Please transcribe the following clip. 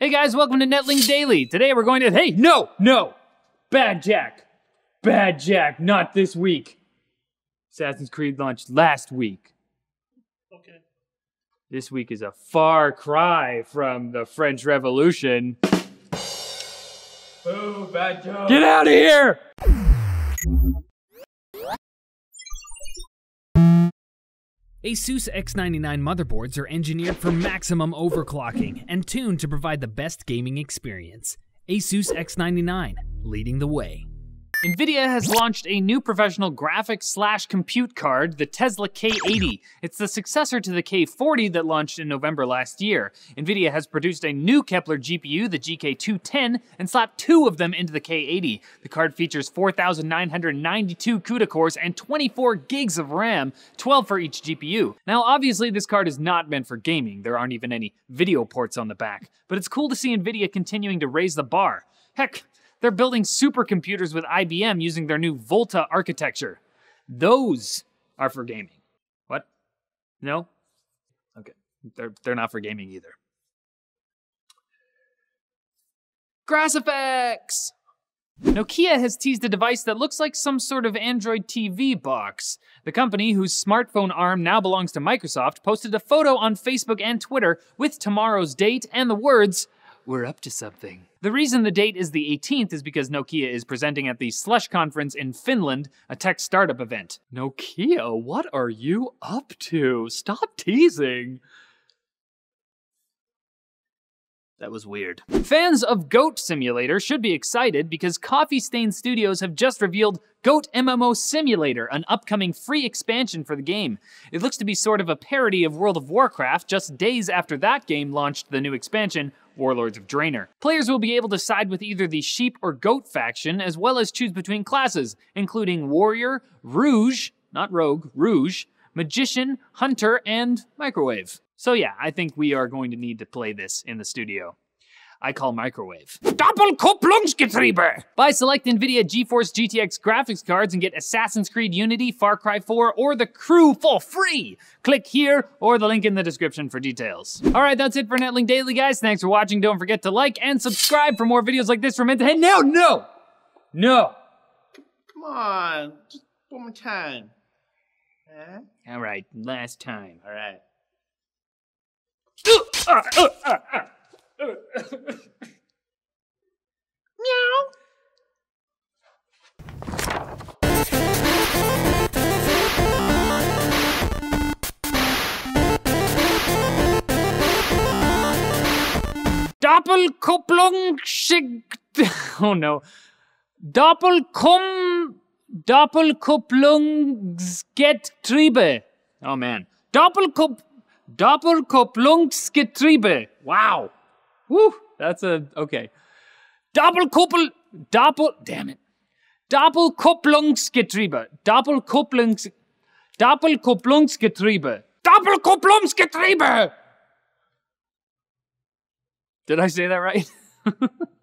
Hey guys, welcome to Netlinked Daily. Today we're going to, hey, no, no, bad Jack. Bad Jack, not this week. Assassin's Creed launched last week. Okay. This week is a far cry from the French Revolution. Oh, bad joke. Get out of here! ASUS X99 motherboards are engineered for maximum overclocking and tuned to provide the best gaming experience. ASUS X99, leading the way. NVIDIA has launched a new professional graphics slash compute card, the Tesla K80. It's the successor to the K40 that launched in November last year. NVIDIA has produced a new Kepler GPU, the GK210, and slapped two of them into the K80. The card features 4,992 CUDA cores and 24 gigs of RAM, 12 for each GPU. Now, obviously, this card is not meant for gaming. There aren't even any video ports on the back. But it's cool to see NVIDIA continuing to raise the bar. Heck, they're building supercomputers with IBM using their new Volta architecture. Those are for gaming. What? No? Okay. They're, they're not for gaming either. Grass effects! Nokia has teased a device that looks like some sort of Android TV box. The company, whose smartphone arm now belongs to Microsoft, posted a photo on Facebook and Twitter with tomorrow's date and the words, we're up to something. The reason the date is the 18th is because Nokia is presenting at the Slush Conference in Finland, a tech startup event. Nokia, what are you up to? Stop teasing. That was weird. Fans of Goat Simulator should be excited because Coffee Stain Studios have just revealed Goat MMO Simulator, an upcoming free expansion for the game. It looks to be sort of a parody of World of Warcraft just days after that game launched the new expansion, Warlords of Draenor. Players will be able to side with either the sheep or goat faction, as well as choose between classes, including warrior, rouge, not rogue, rouge, magician, hunter, and microwave. So yeah, I think we are going to need to play this in the studio. I call microwave. Doppelkupplungsgetriebe! Buy select NVIDIA GeForce GTX graphics cards and get Assassin's Creed Unity, Far Cry 4, or The Crew for free. Click here or the link in the description for details. All right, that's it for Netlinked Daily, guys. Thanks for watching. Don't forget to like and subscribe for more videos like this from Hey, no, no, no. Come on. Just one more time. Huh? All right, last time. All right. Uh, uh, uh, Meow. Doppelkupplung Oh no. Doppelkum. Doppelkupplungsgetriebe. Oh man. Doppelkupp. Doppelkupplungsgetriebe. Wow. Woo. That's a. Okay. Doppelkuppel. Doppel. Damn it. Doppelkupplungsgetriebe. Doppelkupplungs. Doppelkupplungsgetriebe. Doppelkupplungsgetriebe! Did I say that right?